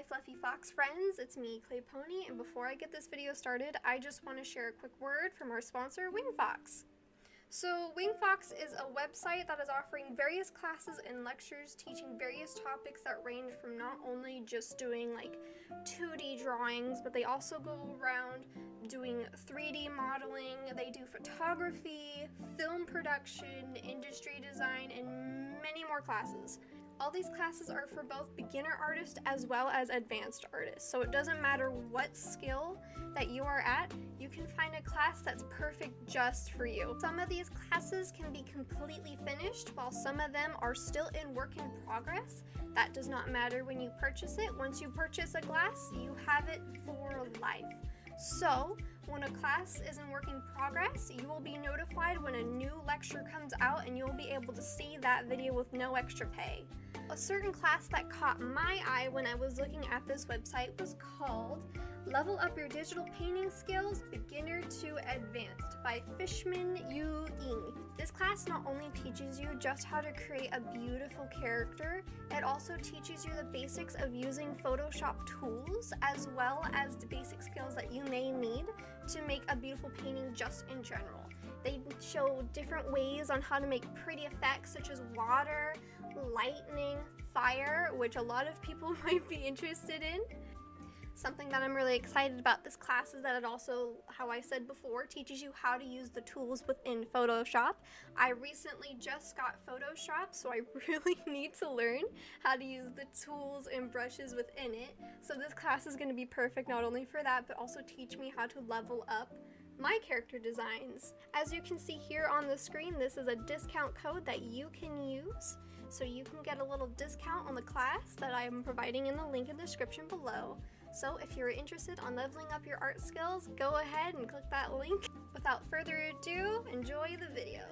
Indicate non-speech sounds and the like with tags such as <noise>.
my fluffy fox friends, it's me, Clay Pony, and before I get this video started, I just want to share a quick word from our sponsor, WingFox. So WingFox is a website that is offering various classes and lectures teaching various topics that range from not only just doing like 2D drawings, but they also go around doing 3D modeling, they do photography, film production, industry design, and many more classes. All these classes are for both beginner artists as well as advanced artists. So it doesn't matter what skill that you are at, you can find a class that's perfect just for you. Some of these classes can be completely finished while some of them are still in work in progress. That does not matter when you purchase it. Once you purchase a class, you have it for life. So, when a class is in work in progress, you will be notified when a new lecture comes out and you'll be able to see that video with no extra pay. A certain class that caught my eye when I was looking at this website was called Level Up Your Digital Painting Skills Beginner to Advanced by Fishman Yu Ying. This class not only teaches you just how to create a beautiful character, it also teaches you the basics of using Photoshop tools as well as the basic skills that you may need to make a beautiful painting just in general. They show different ways on how to make pretty effects such as water, lightning, fire, which a lot of people <laughs> might be interested in. Something that I'm really excited about this class is that it also, how I said before, teaches you how to use the tools within Photoshop. I recently just got Photoshop, so I <laughs> really need to learn how to use the tools and brushes within it. So this class is going to be perfect not only for that, but also teach me how to level up my character designs. As you can see here on the screen, this is a discount code that you can use. So you can get a little discount on the class that I am providing in the link in the description below. So if you're interested on leveling up your art skills, go ahead and click that link. Without further ado, enjoy the video.